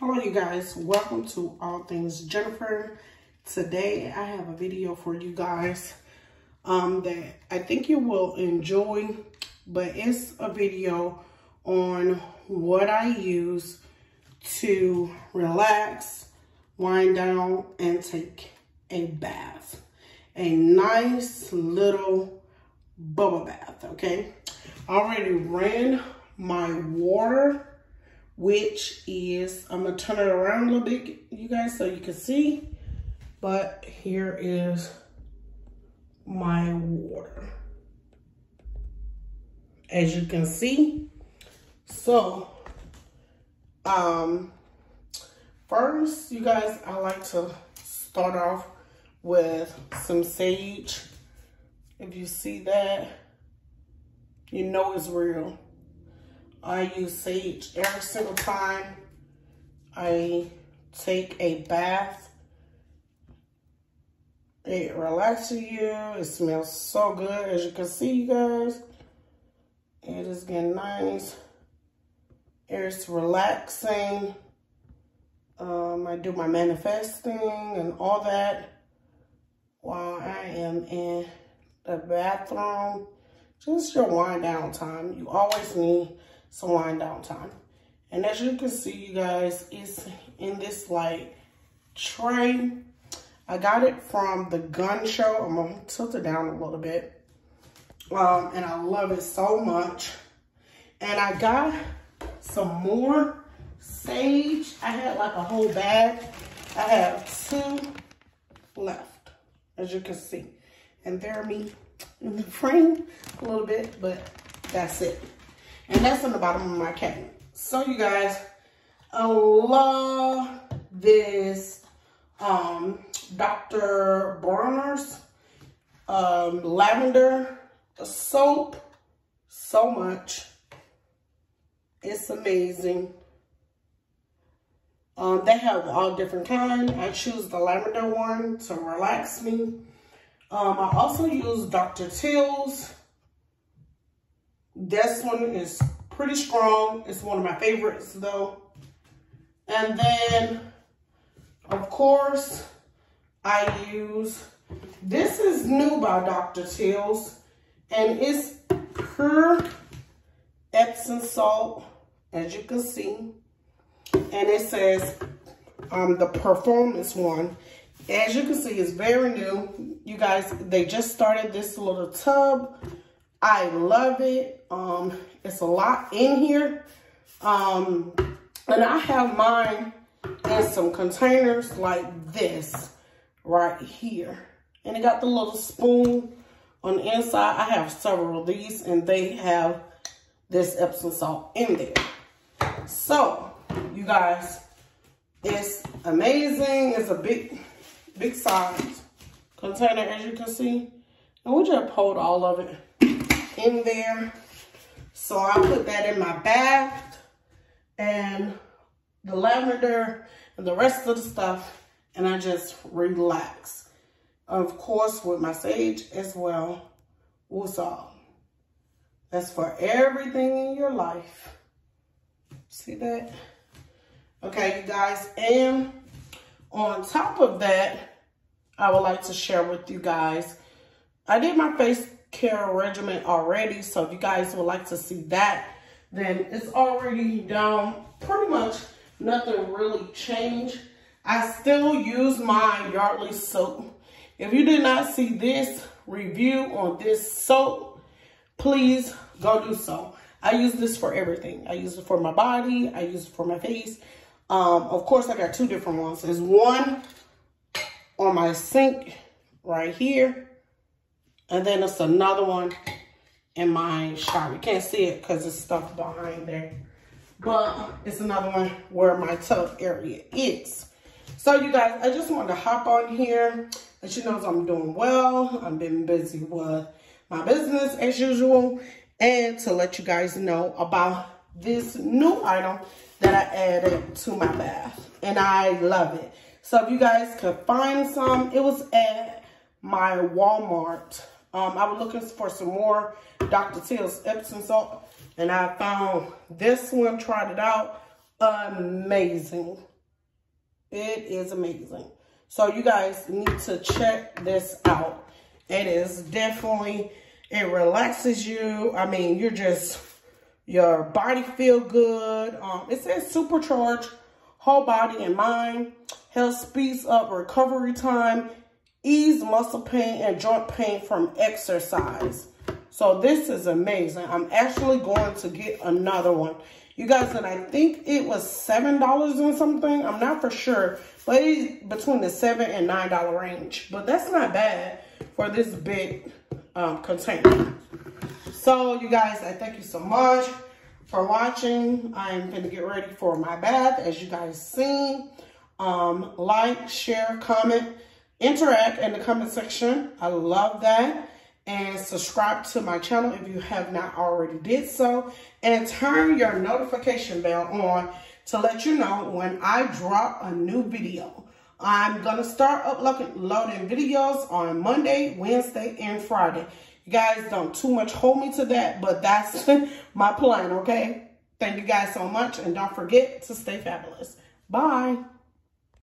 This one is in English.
Hello you guys, welcome to All Things Jennifer. Today I have a video for you guys um, that I think you will enjoy, but it's a video on what I use to relax, wind down, and take a bath. A nice little bubble bath, okay? I already ran my water which is, I'm gonna turn it around a little bit, you guys, so you can see. But here is my water. As you can see. So, um, first, you guys, I like to start off with some sage. If you see that, you know it's real. I use sage every single time I take a bath. It relaxes you. It smells so good. As you can see, you guys, it is getting nice. It's relaxing. Um, I do my manifesting and all that while I am in the bathroom. Just your wind down time. You always need some wind down time. And as you can see, you guys, it's in this like tray. I got it from the gun show. I'm gonna tilt it down a little bit. Um, and I love it so much. And I got some more sage. I had like a whole bag. I have two left, as you can see. And they're me in the frame a little bit, but that's it. And that's on the bottom of my cabinet. So you guys, I love this um, Dr. Bronner's um, lavender soap so much. It's amazing. Um, they have all different kind. I choose the lavender one to relax me. Um, I also use Dr. Teal's this one is pretty strong. It's one of my favorites though. And then, of course, I use, this is new by Dr. Teal's, and it's pure Epsom salt, as you can see. And it says um, the performance one. As you can see, it's very new. You guys, they just started this little tub I love it. Um, it's a lot in here. Um, and I have mine in some containers like this right here. And it got the little spoon on the inside. I have several of these and they have this Epsom salt in there. So, you guys, it's amazing. It's a big, big size container as you can see. And we just pulled all of it in there. So I put that in my bath and the lavender and the rest of the stuff and I just relax. Of course, with my sage as well. all? That's for everything in your life. See that? Okay, you guys. And on top of that, I would like to share with you guys. I did my face care regimen already. So if you guys would like to see that, then it's already down. Pretty much nothing really changed. I still use my Yardley soap. If you did not see this review on this soap, please go do so. I use this for everything. I use it for my body. I use it for my face. Um, of course, I got two different ones. There's one on my sink right here. And then it's another one in my shower. You can't see it because it's stuff behind there. But it's another one where my tub area is. So you guys, I just wanted to hop on here. Let you know I'm doing well. I've been busy with my business as usual. And to let you guys know about this new item that I added to my bath. And I love it. So if you guys could find some, it was at my Walmart um, I was looking for some more Dr. Teal's Epsom salt, and I found this one, tried it out. Amazing. It is amazing. So you guys need to check this out. It is definitely, it relaxes you. I mean, you're just, your body feel good. Um, it says supercharge whole body and mind. Helps speeds up recovery time. Ease muscle pain and joint pain from exercise. So this is amazing. I'm actually going to get another one. You guys, and I think it was $7 and something. I'm not for sure. But it's between the 7 and $9 range. But that's not bad for this big um, container. So, you guys, I thank you so much for watching. I'm going to get ready for my bath, as you guys seen. Um, like, share, comment, interact in the comment section. I love that. And subscribe to my channel if you have not already did so. And turn your notification bell on to let you know when I drop a new video. I'm going to start uploading videos on Monday, Wednesday, and Friday. You guys don't too much hold me to that, but that's my plan, okay? Thank you guys so much, and don't forget to stay fabulous. Bye.